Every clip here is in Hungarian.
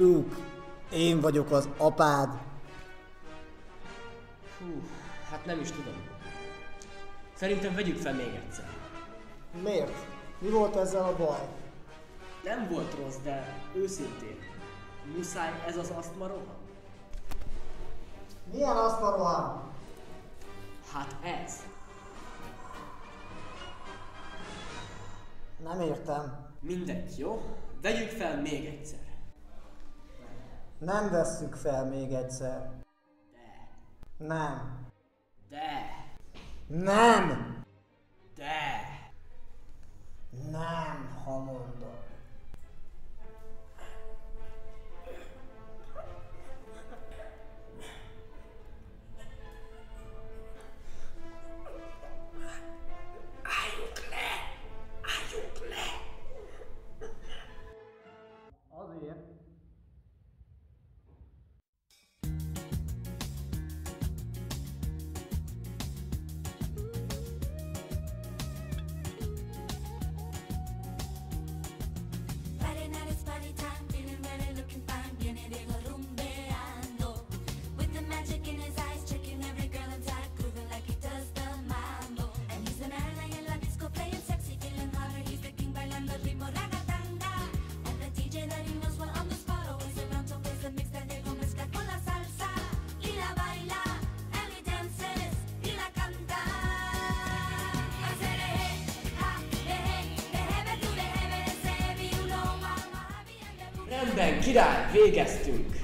Luke, én vagyok az apád. Hú, hát nem is tudom. Szerintem vegyük fel még egyszer. Miért? Mi volt ezzel a baj? Nem volt rossz, de őszintén. Muszáj ez az asztma roham? Milyen asztma roham? Hát ez. Nem értem. Mindegy, jó? Vegyük fel még egyszer. Nem vesszük fel még egyszer. De, Nem. de, Nem! de. Nem, ha mondom. Rendben, király, végeztünk.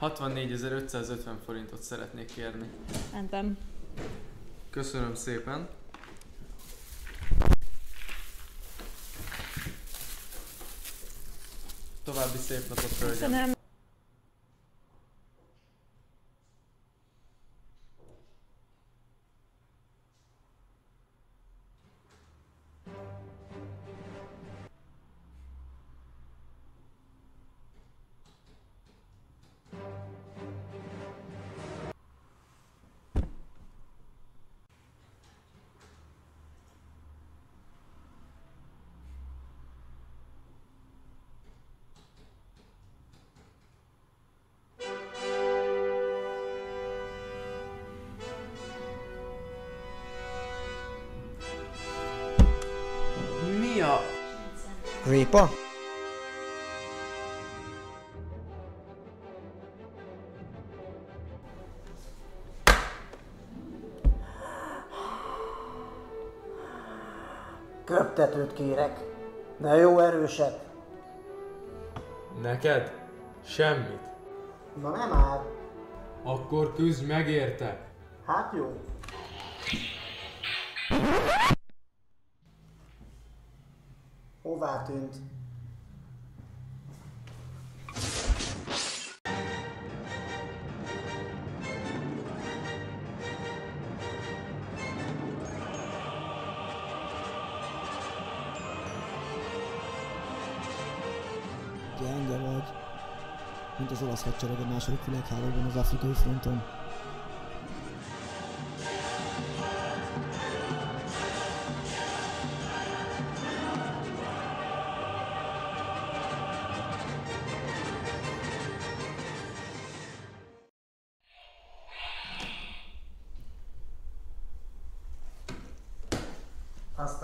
64.550 forintot szeretnék kérni. Mentem. Köszönöm szépen. További szép napot, hölgyem. Köszönöm. Répa? Köptetőt kérek, de jó erőset. Neked? Semmit. Na nem áll. Akkor küzdj meg érte. Hát jó. Hová tűnt? Gyenge vagy, mint az olasz hadsereg a második világháborúban az afrikai fronton.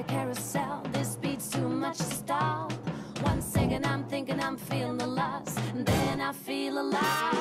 a carousel. This beat's too much to stop. One second I'm thinking I'm feeling the loss, and then I feel alive.